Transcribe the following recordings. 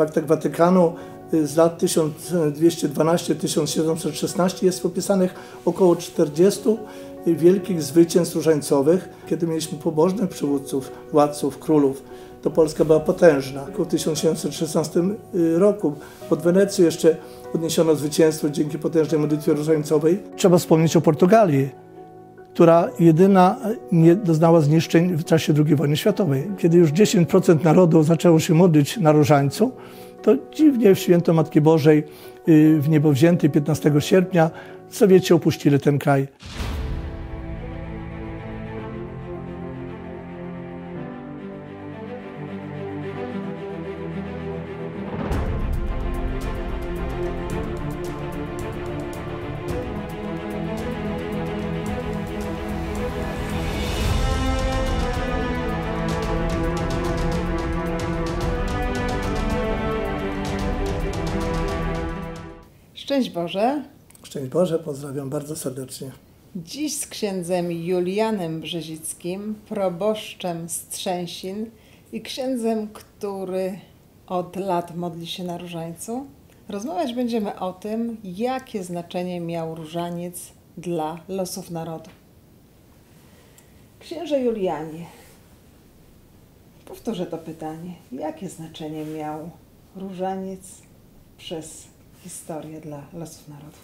w aktach Watykanu y, z lat 1212-1716 jest opisanych około 40 wielkich zwycięstw różańcowych, kiedy mieliśmy pobożnych przywódców, władców, królów. To Polska była potężna. W 1716 roku pod Wenecją jeszcze odniesiono zwycięstwo dzięki potężnej modlitwie różańcowej. Trzeba wspomnieć o Portugalii, która jedyna nie doznała zniszczeń w czasie II wojny światowej. Kiedy już 10% narodu zaczęło się modlić na różańcu, to dziwnie w święto Matki Bożej y, w niebo wzięty 15 sierpnia Sowieci opuścili ten kraj. Szczęść Boże. Szczęść Boże, pozdrawiam bardzo serdecznie. Dziś z księdzem Julianem Brzezickim, proboszczem z Trzęsin i księdzem, który od lat modli się na różańcu, rozmawiać będziemy o tym, jakie znaczenie miał różaniec dla losów narodu. Księże Julianie, powtórzę to pytanie. Jakie znaczenie miał różaniec przez historię dla losów narodu?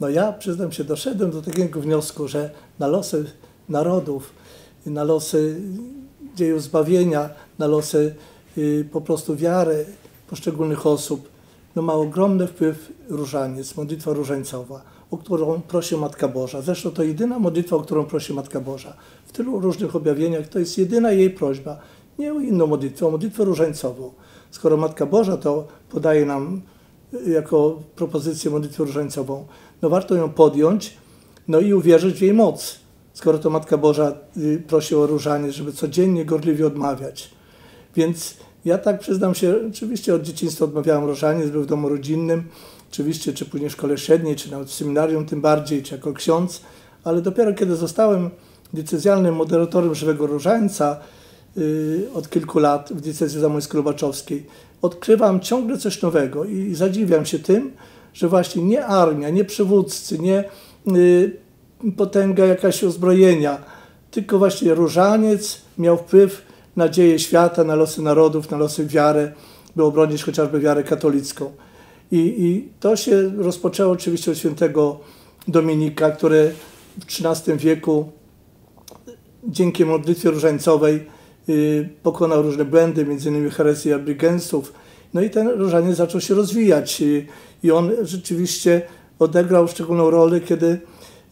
No ja przyznam się, doszedłem do takiego wniosku, że na losy narodów, na losy dzieju zbawienia, na losy y, po prostu wiary poszczególnych osób, no ma ogromny wpływ różaniec, modlitwa różańcowa, o którą prosi Matka Boża. Zresztą to jedyna modlitwa, o którą prosi Matka Boża. W tylu różnych objawieniach to jest jedyna jej prośba. Nie o inną modlitwę, o modlitwę różańcową. Skoro Matka Boża to podaje nam jako propozycję modlitwę różańcową, no warto ją podjąć, no i uwierzyć w jej moc. Skoro to Matka Boża y, prosi o różanie, żeby codziennie gorliwie odmawiać. Więc ja tak przyznam się, oczywiście od dzieciństwa odmawiałem różaniec, był w domu rodzinnym, oczywiście czy później w szkole średniej, czy nawet w seminarium tym bardziej, czy jako ksiądz, ale dopiero kiedy zostałem decyzjalnym moderatorem żywego różańca od kilku lat w diecezji zamojsko-lubaczowskiej, odkrywam ciągle coś nowego i zadziwiam się tym, że właśnie nie armia, nie przywódcy, nie y, potęga jakaś uzbrojenia, tylko właśnie różaniec miał wpływ na dzieje świata, na losy narodów, na losy wiary, by obronić chociażby wiarę katolicką. I, I, to się rozpoczęło oczywiście od świętego Dominika, który w XIII wieku dzięki modlitwie różańcowej Y, pokonał różne błędy, innymi herezję Abrygensów. No i ten różaniec zaczął się rozwijać y, i on rzeczywiście odegrał szczególną rolę, kiedy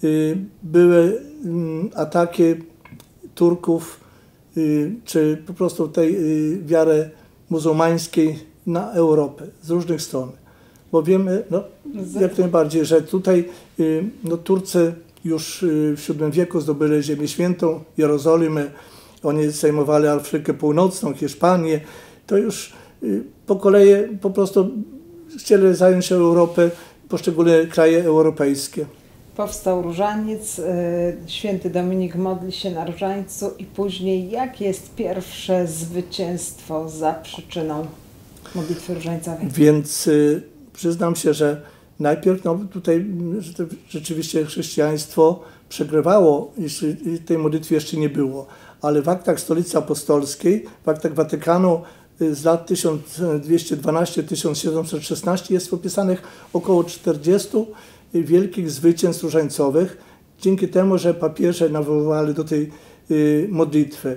y, były mm, ataki Turków, czy po prostu tej wiary muzułmańskiej na Europę z różnych stron. Bo wiemy, no, jak najbardziej, że tutaj no, Turcy już w VII wieku zdobyli Ziemię Świętą, Jerozolimę, oni zajmowali Afrykę Północną, Hiszpanię, to już y, po kolei po prostu chcieli zająć Europę, poszczególne kraje europejskie. Powstał różaniec, y, święty Dominik modli się na różańcu i później jakie jest pierwsze zwycięstwo za przyczyną modlitwy różańcowej? Więc y, przyznam się, że najpierw no, tutaj rzeczywiście chrześcijaństwo przegrywało, jeśli tej modlitwy jeszcze nie było ale w aktach Stolicy Apostolskiej, w aktach Watykanu y, z lat 1212-1716 jest opisanych około 40 wielkich zwycięstw różańcowych, dzięki temu, że papieże nawoływali do tej y, modlitwy.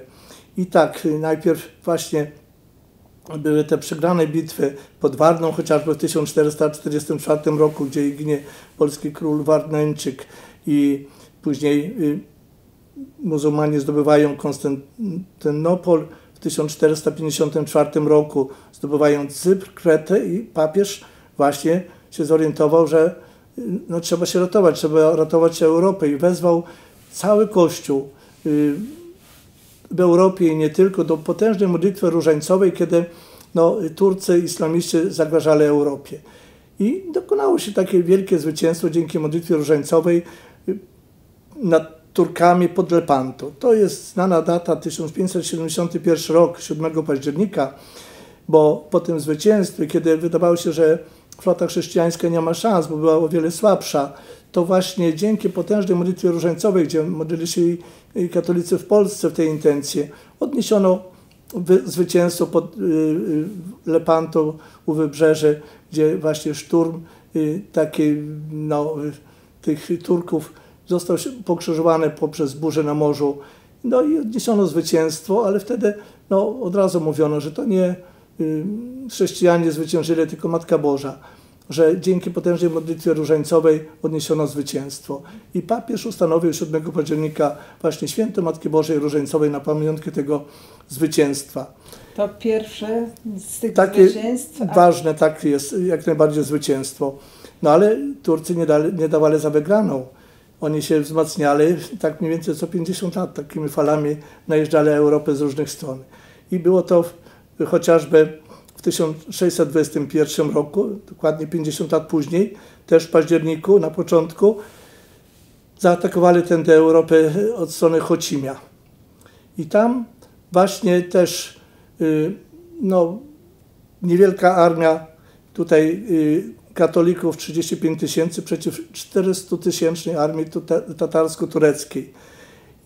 I tak, y, najpierw właśnie były te przegrane bitwy pod Warną, chociażby w 1444 roku, gdzie ginie polski król Warneńczyk i później muzułmanie zdobywają Konstantynopol w 1454 roku, zdobywając Cypr, Kretę i papież właśnie się zorientował, że no, trzeba się ratować, trzeba ratować Europę i wezwał cały Kościół y, w Europie i nie tylko do potężnej modlitwy różańcowej, kiedy no, Turcy, islamiści zagrażali Europie. I dokonało się takie wielkie zwycięstwo dzięki modlitwie różańcowej nad Turkami pod Lepanto. To jest znana data, 1571 rok, 7 października. bo po tym zwycięstwie, kiedy wydawało się, że flota chrześcijańska nie ma szans, bo była o wiele słabsza, to właśnie dzięki potężnej modlitwie różańcowej, gdzie modlili się katolicy w Polsce w tej intencji, odniesiono zwycięstwo pod y, y, Lepanto u wybrzeży, gdzie właśnie szturm y, taki, no, tych Turków został pokrzyżowany poprzez burzę na morzu. No i odniesiono zwycięstwo, ale wtedy no, od razu mówiono, że to nie chrześcijanie zwyciężyli, tylko Matka Boża że dzięki potężnej modlitwie różańcowej odniesiono zwycięstwo. I papież ustanowił 7 października właśnie święto Matki Bożej Różańcowej na pamiątkę tego zwycięstwa. To pierwsze z tych Takie zwycięstw. A... Ważne, tak jest, jak najbardziej zwycięstwo. No ale Turcy nie, dali, nie dawali za wygraną. Oni się wzmacniali, tak mniej więcej co 50 lat, takimi falami najeżdżali Europę z różnych stron. I było to chociażby w 1621 roku, dokładnie 50 lat później, też w październiku, na początku, zaatakowali tę Europę od strony Chocimia. I tam właśnie też y, no, niewielka armia tutaj y, katolików, 35 tysięcy przeciw 400 tysięcznej armii tatarsko-tureckiej.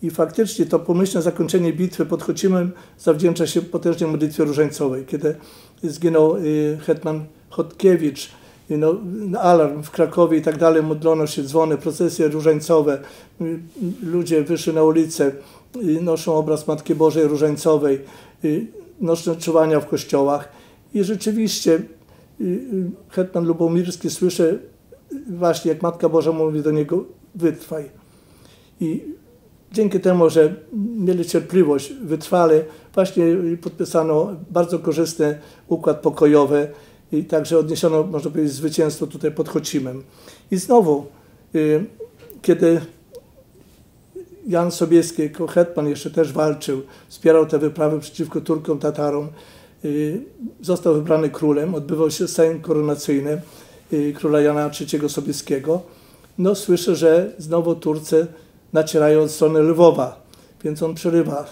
I faktycznie to pomyślne zakończenie bitwy pod Chocimem zawdzięcza się potężnej modlitwie różańcowej, kiedy zginął y, hetman Chodkiewicz, no, alarm w Krakowie i tak dalej, modlono się dzwony, procesje różańcowe, y, ludzie wyszli na ulicę, y, noszą obraz Matki Bożej Różańcowej, noszą czuwania w kościołach. I rzeczywiście hetman Lubomirski słyszy właśnie jak Matka Boża mówi do niego wytrwaj. I dzięki temu, że mieli cierpliwość, wytrwali, właśnie podpisano bardzo korzystny układ pokojowy i także odniesiono, można powiedzieć, zwycięstwo tutaj pod Chocimem. I znowu, y, kiedy Jan Sobieski jako hetman jeszcze też walczył, wspierał te wyprawy przeciwko Turkom, Tatarom, został wybrany królem, odbywał się sejm koronacyjny y, króla Jana III Sobieskiego. No słyszę, że znowu Turcy nacierają od strony Lwowa, więc on przerywa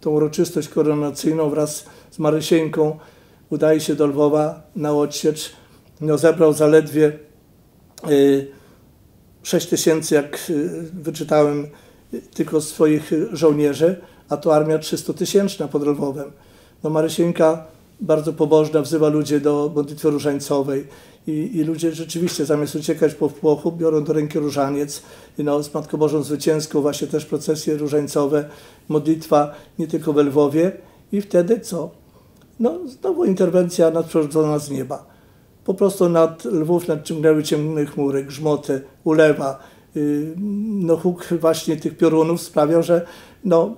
tą uroczystość koronacyjną wraz z Marysieńką, udaje się do Lwowa na odsiecz. No, zebrał zaledwie 6 y, tysięcy, jak y, wyczytałem, tylko swoich żołnierzy, a to armia 300 tysięczna pod Lwowem. No Marysieńka bardzo pobożna, wzywa ludzi do modlitwy różańcowej i, i ludzie rzeczywiście zamiast uciekać po płochu biorą do ręki różaniec i no, z Matką Bożą Zwycięską właśnie też procesje różańcowe, modlitwa nie tylko we Lwowie i wtedy co? No znowu interwencja nadprzyrodzona z nieba. Po prostu nad Lwów nadciągnęły ciemne chmury, grzmoty, ulewa. Yy, no huk właśnie tych piorunów sprawiał, że no,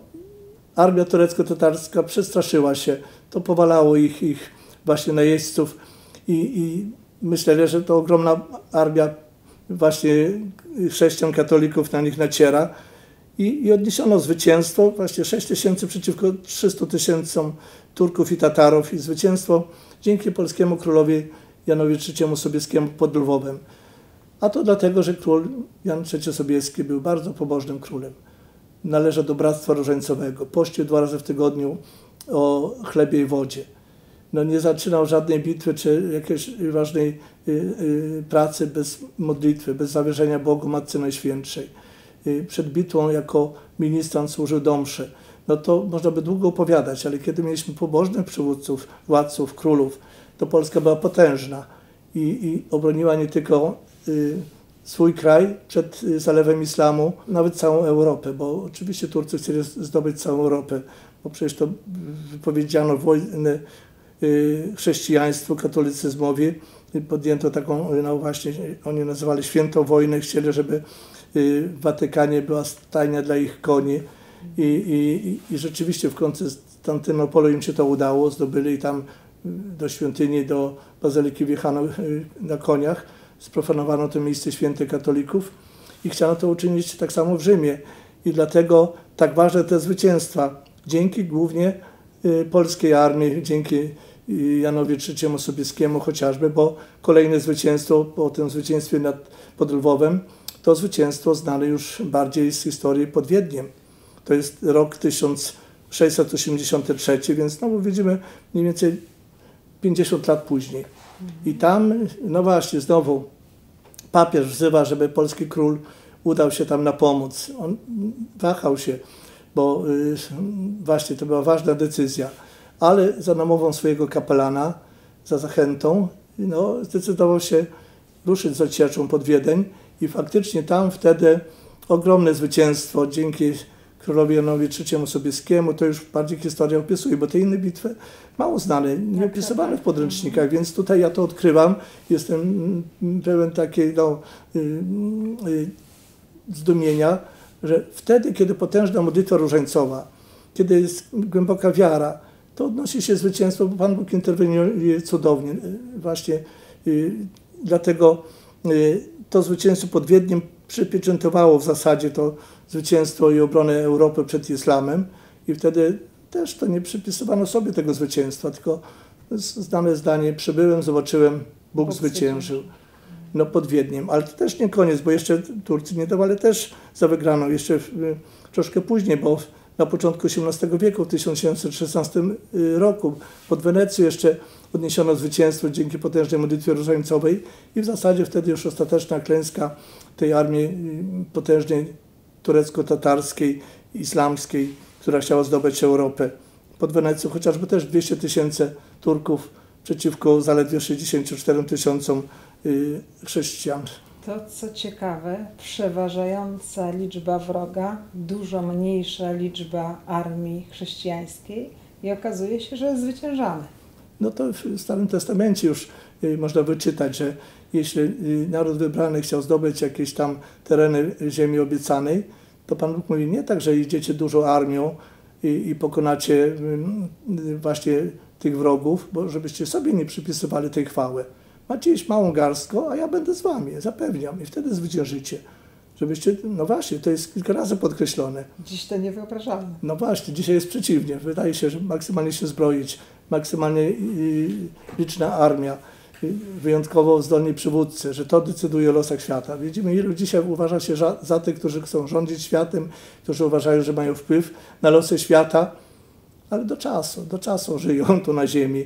armia turecko-tatarska przestraszyła się. To powalało ich, ich właśnie najeźdźców i, i że to ogromna armia właśnie chrześcijan, katolików na nich naciera i, i odniesiono zwycięstwo, właśnie 6 tysięcy przeciwko 300 tysiącom Turków i Tatarów i zwycięstwo dzięki polskiemu królowi Janowi III Sobieskiemu pod Lwowem. A to dlatego, że król Jan III Sobieski był bardzo pobożnym królem. Należał do Bractwa Różańcowego, pościł dwa razy w tygodniu o chlebie i wodzie no nie zaczynał żadnej bitwy czy jakiejś ważnej y, y, pracy bez modlitwy, bez zawierzenia Bogu Matce Najświętszej. Y, przed bitwą jako ministrant służył domszy. No to można by długo opowiadać, ale kiedy mieliśmy pobożnych przywódców, władców, królów, to Polska była potężna i, i obroniła nie tylko swój kraj przed zalewem islamu, nawet całą Europę, bo oczywiście Turcy chcieli zdobyć całą Europę, bo przecież to wypowiedziano wojnę Y, chrześcijaństwu, katolicyzmowi podjęto taką, no właśnie, oni nazywali świętą wojnę, chcieli, żeby y, w Watykanie była stajnia dla ich koni i, i, i rzeczywiście w Konstantynopolu im się to udało, zdobyli tam do świątyni, do bazyliki wjechano y, na koniach, sprofanowano to miejsce święte katolików i chciano to uczynić tak samo w Rzymie. I dlatego tak ważne te zwycięstwa, dzięki głównie polskiej armii, dzięki Janowi III Sobieskiemu chociażby, bo kolejne zwycięstwo po tym zwycięstwie nad, pod Lwowem, to zwycięstwo znane już bardziej z historii pod Wiedniem. To jest rok 1683, więc znowu widzimy mniej więcej 50 lat później. I tam, no właśnie, znowu papież wzywa, żeby polski król udał się tam na pomoc. On wahał się, bo y, właśnie to była ważna decyzja, ale za namową swojego kapelana, za zachętą, no, zdecydował się ruszyć z odsieczą pod Wiedeń i faktycznie tam wtedy ogromne zwycięstwo dzięki królowi Janowi III Sobieskiemu, to już bardziej historia opisuje, bo te inne bitwy mało znane, nie Tak, opisywane tak, w podręcznikach, więc tutaj ja to odkrywam. Jestem mm, pełen takiej no, y, y, zdumienia, że wtedy, kiedy potężna modlitwa różańcowa, kiedy jest głęboka wiara, to odnosi się zwycięstwo, bo Pan Bóg interweniuje cudownie. Y, Właśnie dlatego to zwycięstwo pod Wiedniem przypieczętowało w zasadzie to zwycięstwo i obronę Europy przed islamem. I wtedy też to nie przypisywano sobie tego zwycięstwa, tylko znane zdanie, przybyłem, zobaczyłem, Bóg Bóg zwyciężył. No pod Wiedniem, ale to też nie koniec, bo jeszcze Turcy nie dawali też za wygraną, jeszcze troszkę później, bo na początku XVIII wieku, w 1716 roku pod Wenecją jeszcze odniesiono zwycięstwo dzięki potężnej modlitwie różańcowej i w zasadzie wtedy już ostateczna klęska tej armii y, potężnej turecko-tatarskiej, islamskiej, która chciała zdobyć Europę. Pod Wenecją chociażby też 200 tysięcy Turków przeciwko zaledwie 64 tysiącom y, chrześcijan. To, co ciekawe, przeważająca liczba wroga, dużo mniejsza liczba armii chrześcijańskiej i okazuje się, że zwyciężamy. No to w Starym Testamencie już y, można wyczytać, że jeśli y, naród wybrany chciał zdobyć jakieś tam tereny ziemi obiecanej, to Pan Bóg mówi nie tak, że idziecie dużą armią i, i pokonacie y, właśnie tych wrogów, bo żebyście sobie nie przypisywali tej chwały. Macie iść małą garstką, a ja będę z wami, zapewniam, i wtedy zwyciężycie. Żebyście, no właśnie, to jest kilka razy podkreślone. Dziś to niewyobrażalne. No właśnie, dzisiaj jest przeciwnie. Wydaje się, że maksymalnie się zbroić, maksymalnie y, liczna armia, y, wyjątkowo zdolni przywódcy, że to decyduje o losach świata. Widzimy, ilu dzisiaj uważa się za, za tych, którzy chcą rządzić światem, którzy uważają, że mają wpływ na losy świata, ale do czasu, do czasu żyją tu na ziemi.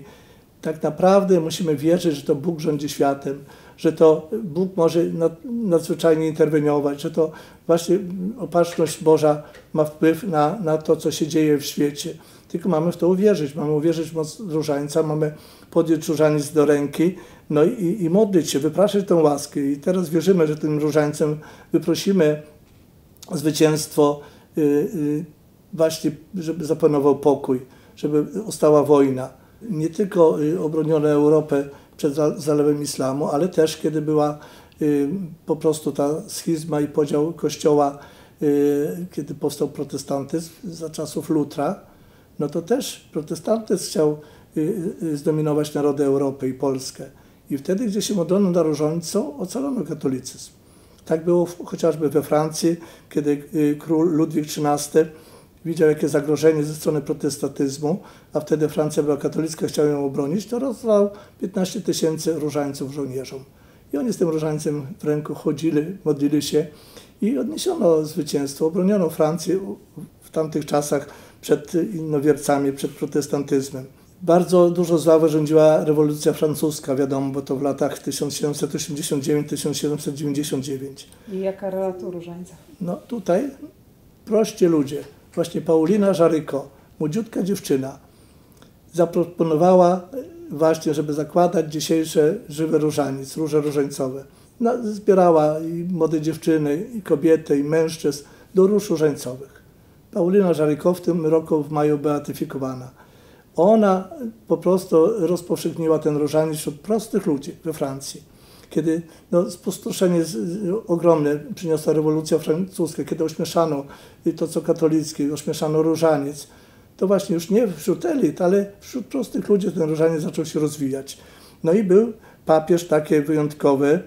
Tak naprawdę musimy wierzyć, że to Bóg rządzi światem, że to Bóg może nad, nadzwyczajnie interweniować, że to właśnie opatrzność Boża ma wpływ na, na to, co się dzieje w świecie. Tylko mamy w to uwierzyć, mamy uwierzyć w moc różańca, mamy podjąć różaniec do ręki, no i, i modlić się, wypraszać tę łaskę. I teraz wierzymy, że tym różańcem wyprosimy zwycięstwo, y, y, właśnie, żeby zapanował pokój, żeby ustała wojna. Nie tylko y, obroniono Europę przed za- zalewem islamu, ale też kiedy była y, po prostu ta schizma i podział kościoła, y, kiedy powstał protestantyzm za czasów Lutra, no to też protestantyzm chciał y, zdominować narody Europy i Polskę. I wtedy, gdzie się modlono na różańcą, ocalono katolicyzm. Tak było chociażby we Francji, kiedy król Ludwik XIII widział jakie zagrożenie ze strony protestantyzmu, a wtedy Francja była katolicka, chciał ją obronić, to rozdał 15 tysięcy różańców żołnierzom. I oni z tym różańcem w ręku chodzili, modlili się i odniesiono zwycięstwo, obroniono Francję w tamtych czasach przed innowiercami, przed protestantyzmem. Bardzo dużo zławy rządziła rewolucja francuska, wiadomo, bo to w latach 1789-1799. I jaka rola tu różańca? No tutaj prości ludzie, właśnie Paulina Żaryko, młodziutka dziewczyna, zaproponowała właśnie, żeby zakładać dzisiejsze żywe różaniec, róże różańcowe. Zbierała i młode dziewczyny, i kobiety, i mężczyzn do róż różańcowych. Paulina Żaryko w tym roku w maju beatyfikowana. Ona po prostu rozpowszechniła ten różaniec wśród prostych ludzi we Francji. Kiedy no, spustoszenie ogromne przyniosła rewolucja francuska, kiedy ośmieszano to, co katolickie, ośmieszano różaniec, to właśnie już nie wśród elit, ale wśród prostych ludzi ten różaniec zaczął się rozwijać. No i był papież taki wyjątkowy,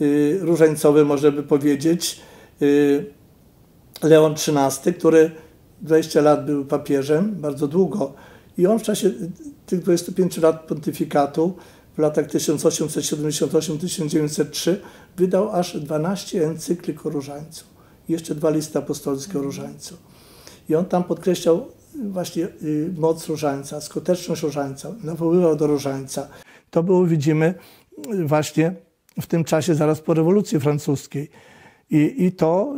y, różańcowy można by powiedzieć, y, Leon XIII, który 20 lat był papieżem, bardzo długo. I on w czasie tych 25 lat pontyfikatu, w latach 1878-1903, wydał aż 12 encyklik o różańcu. Jeszcze dwa listy apostolskie o różańcu. I on tam podkreślał właśnie y, moc różańca, skuteczność różańca, nawoływał do różańca. To było, widzimy, y, właśnie w tym czasie zaraz po rewolucji francuskiej. I, i to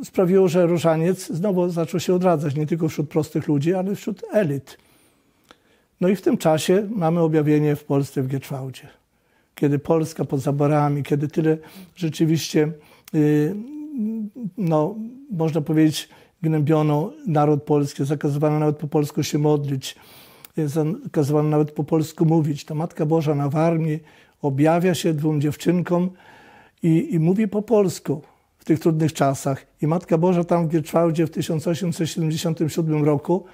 y, sprawiło, że różaniec znowu zaczął się odradzać, nie tylko wśród prostych ludzi, ale wśród elit. No i w tym czasie mamy objawienie w Polsce w Gieczwałdzie. Kiedy Polska pod zaborami, kiedy tyle rzeczywiście, no, można powiedzieć, gnębiono naród polski, zakazywano nawet po polsku się modlić, zakazywano nawet po polsku mówić. To Matka Boża na Warmii objawia się dwóm dziewczynkom i, i mówi po polsku w tych trudnych czasach. I Matka Boża tam w Gieczwałdzie w 1877 roku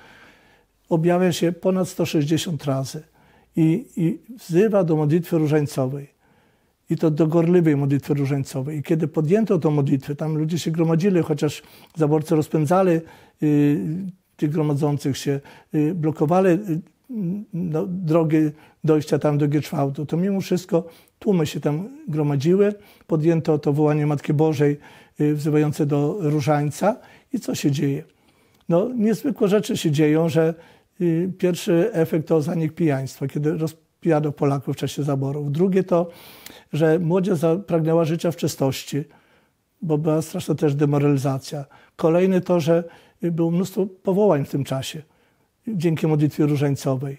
objawia się ponad 160 razy i, i wzywa do modlitwy różańcowej i to do gorliwej modlitwy różańcowej. I kiedy podjęto tą modlitwę, tam ludzie się gromadzili, chociaż zaborcy rozpędzali y, tych gromadzących się, y, blokowali y, no, drogi dojścia tam do Gieczwałdu, to mimo wszystko tłumy się tam gromadziły, podjęto to wołanie Matki Bożej y, wzywające do różańca i co się dzieje? No, niezwykłe rzeczy się dzieją, że pierwszy efekt to zanik pijaństwa, kiedy rozpijano Polaków w czasie zaborów. Drugie to że młodzież zapragnęła życia w czystości, bo była straszna też demoralizacja. Kolejny to, że było mnóstwo powołań w tym czasie dzięki modlitwie różańcowej.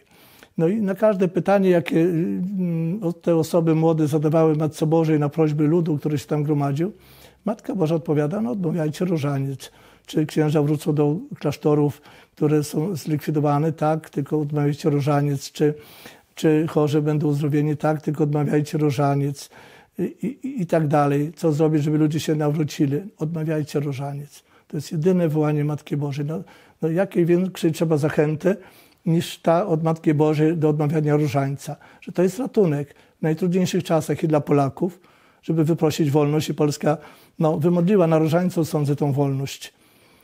No i na każde pytanie, jakie mm, te osoby młode zadawały Matce Bożej na prośby ludu, który się tam gromadził, Matka Boża odpowiada, no odmawiajcie różaniec. Czy księża wrócą do klasztorów, które są zlikwidowane? Tak, tylko odmawiajcie różaniec. Czy czy chorzy będą uzdrowieni, tak, tylko odmawiajcie różaniec i, i, i tak dalej. Co zrobić, żeby ludzie się nawrócili? Odmawiajcie różaniec. To jest jedyne wołanie Matki Bożej. No, no jakiej większej trzeba zachęty niż ta od Matki Bożej do odmawiania różańca. Że to jest ratunek w najtrudniejszych czasach i dla Polaków, żeby wyprosić wolność i Polska no, wymodliła na różańcu, sądzę, tą wolność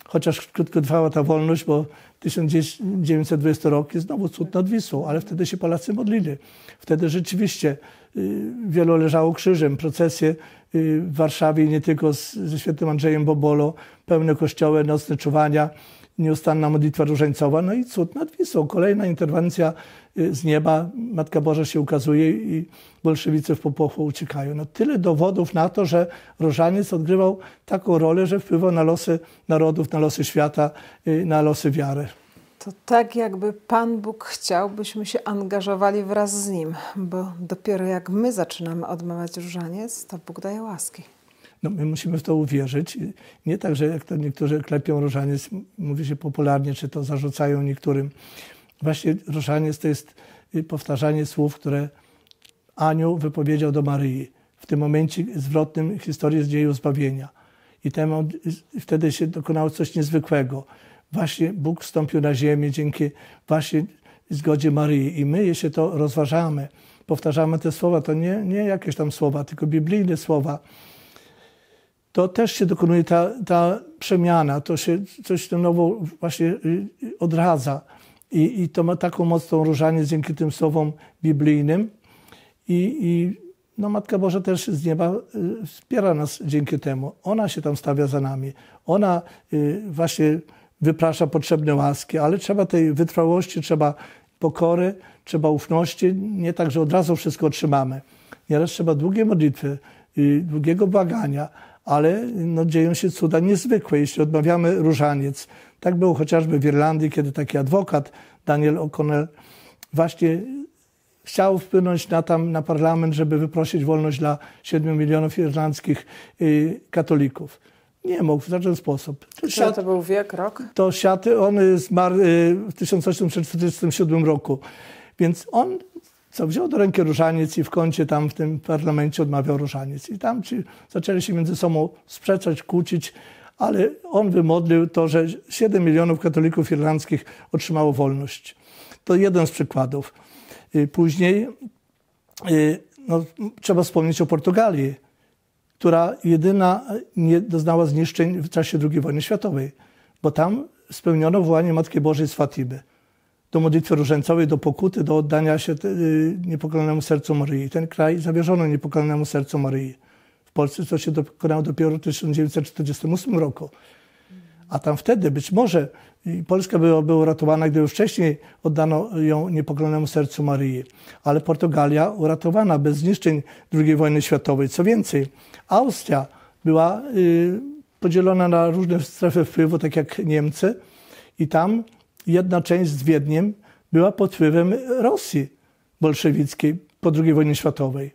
chociaż krótko trwała ta wolność, bo 1920 rok jest znowu cud nad Wisłą, ale wtedy się Polacy modlili. Wtedy rzeczywiście y, wielu leżało krzyżem. Procesje y, w Warszawie, nie tylko ze świętym Andrzejem Bobolo, pełne kościoły, nocne czuwania, nieustanna modlitwa różańcowa, no i cud nad Wisłą. Kolejna interwencja y, z nieba, Matka Boża się ukazuje i bolszewicy w popłochu uciekają. No tyle dowodów na to, że różaniec odgrywał taką rolę, że wpływał na losy narodów, na losy świata, y, na losy wiary. To tak jakby Pan Bóg chciał, byśmy się angażowali wraz z Nim, bo dopiero jak my zaczynamy odmawiać różaniec, to Bóg daje łaski. No, my musimy w to uwierzyć. Nie tak, że jak to niektórzy klepią różaniec, mówi się popularnie, czy to zarzucają niektórym. Właśnie różaniec to jest y, powtarzanie słów, które anioł wypowiedział do Maryi w tym momencie zwrotnym historii z dzieju zbawienia. I temat, wtedy się dokonało coś niezwykłego. Właśnie Bóg wstąpił na ziemię dzięki właśnie zgodzie Maryi. I my, jeśli to rozważamy, powtarzamy te słowa, to nie, nie jakieś tam słowa, tylko biblijne słowa, to też się dokonuje ta, ta przemiana, to się coś to nowo właśnie y, y, odradza. I, I to ma taką mocną różaniec dzięki tym słowom biblijnym. I, i no Matka Boża też z nieba y, wspiera nas dzięki temu. Ona się tam stawia za nami. Ona właśnie wyprasza potrzebne łaski, ale trzeba tej wytrwałości, trzeba pokory, trzeba ufności. Nie tak, że od razu wszystko otrzymamy. Nieraz trzeba długie modlitwy, długiego błagania, ale no, dzieją się cuda niezwykłe, jeśli odmawiamy różaniec. Tak było chociażby w Irlandii, kiedy taki adwokat, Daniel O'Connell, właśnie chciał wpłynąć na, tam, na parlament, żeby wyprosić wolność dla 7 milionów irlandzkich y, katolików. Nie mógł w żaden sposób. To, siat, to był wiek, rok? To siaty, on zmarł y, w 1847 roku. Więc on co wziął do ręki różaniec i w kącie tam w tym parlamencie odmawiał różaniec. I tam ci zaczęli się między sobą sprzeczać, kłócić, ale on wymodlił to, że 7 milionów katolików irlandzkich otrzymało wolność. To jeden z przykładów. Y, później y, no, trzeba wspomnieć o Portugalii, która jedyna nie doznała zniszczeń w czasie II wojny światowej, bo tam spełniono wołanie Matki Bożej z Fatimy do modlitwy różańcowej, do pokuty, do oddania się y, niepokolenemu sercu Maryi. Ten kraj zawierzono niepokolenemu sercu Maryi. W Polsce to się dokonało dopiero w 1948 roku. A tam wtedy być może Polska była, była uratowana, gdyby wcześniej oddano ją niepokolonemu sercu Maryi. Ale Portugalia uratowana bez zniszczeń II wojny światowej. Co więcej, Austria była y, podzielona na różne strefy wpływu, tak jak Niemcy, i tam jedna część z Wiedniem była pod wpływem Rosji bolszewickiej po II wojnie światowej.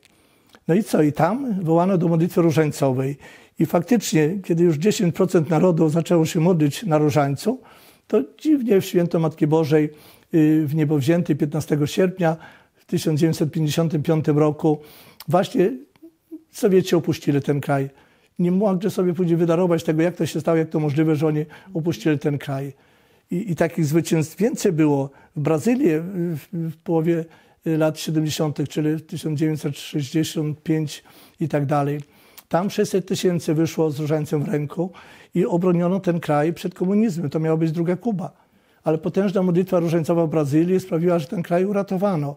No i co? I tam wołano do modlitwy różańcowej. I faktycznie, kiedy już 10% narodu zaczęło się modlić na różańcu, to dziwnie w święto Matki Bożej y, w niebo wzięty 15 sierpnia w 1955 roku właśnie Sowieci opuścili ten kraj. Nie mogli sobie później wydarować tego, jak to się stało, jak to możliwe, że oni opuścili ten kraj. I, i takich zwycięstw więcej było. W Brazylii w, w połowie lat 70., czyli 1965 i tak dalej. Tam 600 tysięcy wyszło z różańcem w ręku i obroniono ten kraj przed komunizmem. To miała być druga Kuba. Ale potężna modlitwa różańcowa w Brazylii sprawiła, że ten kraj uratowano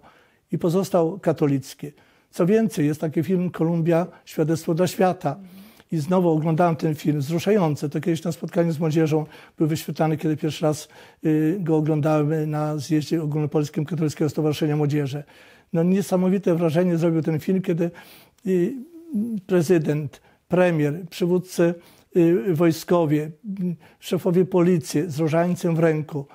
i pozostał katolicki. Co więcej, jest taki film Kolumbia, Świadectwo dla świata. I znowu oglądałem ten film, wzruszający. To kiedyś na spotkaniu z młodzieżą był wyświetlany, kiedy pierwszy raz y, go oglądałem na zjeździe ogólnopolskim Katolickiego Stowarzyszenia Młodzieży. No niesamowite wrażenie zrobił ten film, kiedy y, prezydent, premier, przywódcy y, wojskowie, szefowie policji z różańcem w ręku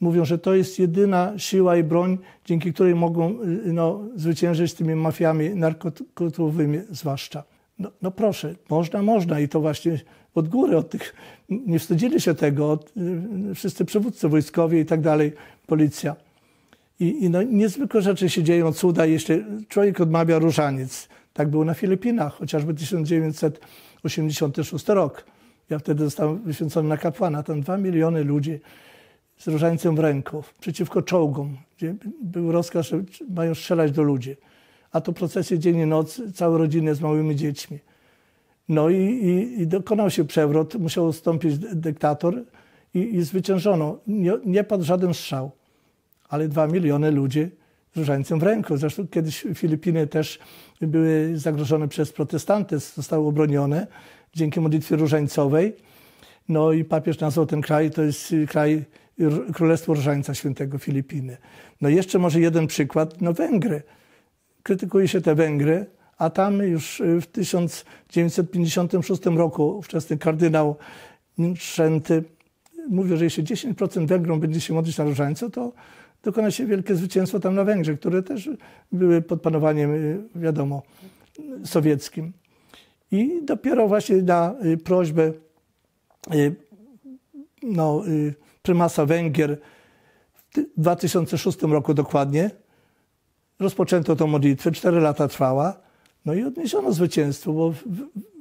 mówią, że to jest jedyna siła i broń, dzięki której mogą no, zwyciężyć tymi mafiami narkotykowymi zwłaszcza. No, no, proszę, można, można i to właśnie od góry, od tych, nie wstydzili się tego, od, y, wszyscy przywódcy wojskowi i tak dalej, policja. I, i no, niezwykłe rzeczy się dzieją, cuda, jeśli człowiek odmawia różaniec. Tak było na Filipinach, chociażby 1986 rok. Ja wtedy zostałem wyświęcony na kapłana. Tam dwa miliony ludzi z różańcem w ręku, przeciwko czołgom, gdzie był rozkaz, że mają strzelać do ludzi a to procesje dzień i noc, całe rodziny z małymi dziećmi. No i, i, i dokonał się przewrót, musiał ustąpić dyktator i, i zwyciężono. Nie, nie padł żaden strzał, ale dwa miliony ludzi z różańcem w ręku. Zresztą kiedyś Filipiny też były zagrożone przez protestanty, zostały obronione dzięki modlitwie różańcowej. No i papież nazwał ten kraj, to jest kraj Królestwo Różańca Świętego Filipiny. No jeszcze może jeden przykład, no Węgry krytykuje się te Węgry, a tam już y, w 1956 roku ówczesny kardynał Szenty mówił, że jeśli 10% Węgrom będzie się modlić na różańcu, to dokona się wielkie zwycięstwo tam na Węgrzech, które też były pod panowaniem, y, wiadomo, sowieckim. I dopiero właśnie na y, prośbę no, prymasa Węgier w 2006 roku dokładnie rozpoczęto tą modlitwę, cztery lata trwała, no i odniesiono zwycięstwo, bo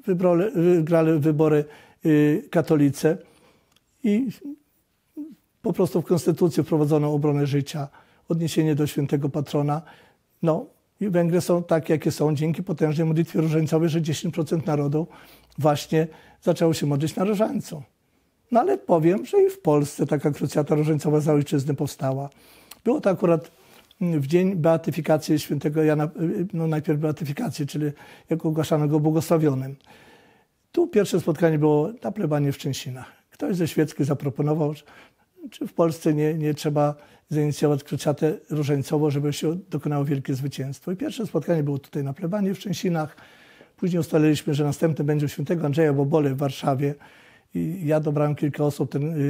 wybrali, wygrali wybory y, katolice i po prostu w konstytucji wprowadzono obronę życia, odniesienie do świętego patrona. No i Węgry są takie, jakie są, dzięki potężnej modlitwie różańcowej, że 10% narodu właśnie zaczęło się modlić na różańcu. No ale powiem, że i w Polsce taka krucjata różańcowa za ojczyzny powstała. Było to akurat w dzień beatyfikacji świętego Jana, no najpierw beatyfikacji, czyli jak ogłaszano go błogosławionym. Tu pierwsze spotkanie było na plebanie w Częsinach. Ktoś ze świeckich zaproponował, czy w Polsce nie, nie trzeba zainicjować kruciatę różańcową, żeby się dokonało wielkie zwycięstwo. I pierwsze spotkanie było tutaj na plebanie w Częsinach. Później ustaliliśmy, że następne będzie u świętego Andrzeja Bobole w Warszawie. Ja dobrałem kilka osób, ten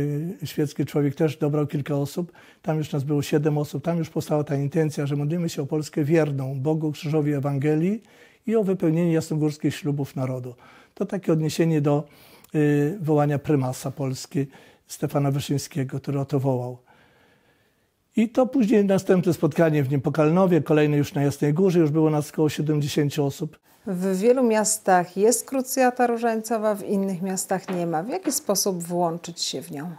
y, świecki człowiek też dobrał kilka osób. Tam już nas było siedem osób. Tam już powstała ta intencja, że modlimy się o Polskę wierną Bogu, Krzyżowi Ewangelii i o wypełnienie jasnogórskich ślubów narodu. To takie odniesienie do y, wołania prymasa Polski Stefana Wyszyńskiego, który o to wołał. I to później następne spotkanie w Niepokalnowie, kolejne już na Jasnej Górze, już było nas około 70 osób. W wielu miastach jest krucjata różańcowa, w innych miastach nie ma. W jaki sposób włączyć się w nią?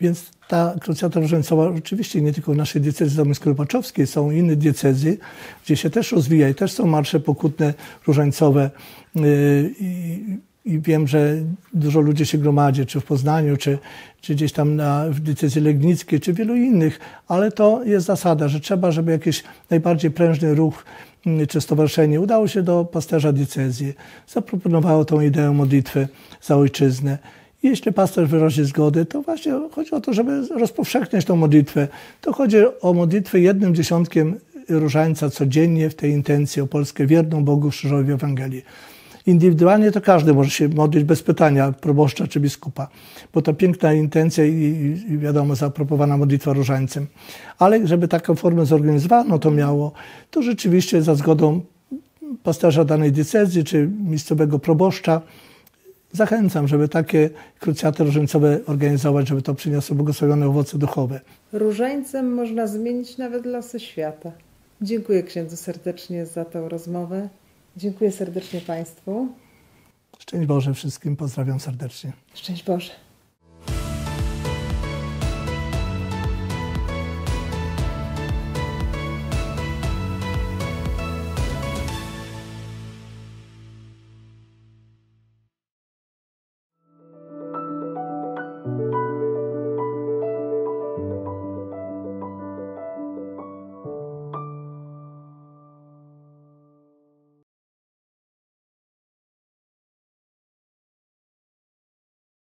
Więc ta krucjata różańcowa oczywiście nie tylko w naszej diecezji zamojsko-lubaczowskiej, są inne diecezji, gdzie się też rozwija i też są marsze pokutne różańcowe. Yy, I, i wiem, że dużo ludzi się gromadzi, czy w Poznaniu, czy, czy gdzieś tam na, w diecezji legnickiej, czy wielu innych, ale to jest zasada, że trzeba, żeby jakiś najbardziej prężny ruch mm, czy stowarzyszenie udało się do pasterza diecezji, zaproponowało tą ideę modlitwy za ojczyznę. Jeśli pasterz wyrazi zgodę, to właśnie chodzi o to, żeby rozpowszechniać tą modlitwę. To chodzi o modlitwę jednym dziesiątkiem różańca codziennie w tej intencji o Polskę wierną Bogu Krzyżowi Ewangelii. Indywidualnie to każdy może się modlić bez pytania proboszcza czy biskupa, bo to piękna intencja i, i wiadomo, zaapropowana modlitwa różańcem. Ale żeby taką formę zorganizowano to miało, to rzeczywiście za zgodą pasterza danej diecezji czy miejscowego proboszcza zachęcam, żeby takie krucjaty różańcowe organizować, żeby to przyniosło błogosławione owoce duchowe. Różańcem można zmienić nawet losy świata. Dziękuję księdzu serdecznie za tę rozmowę. Dziękuję serdecznie Państwu. Szczęść Boże wszystkim, pozdrawiam serdecznie. Szczęść Boże.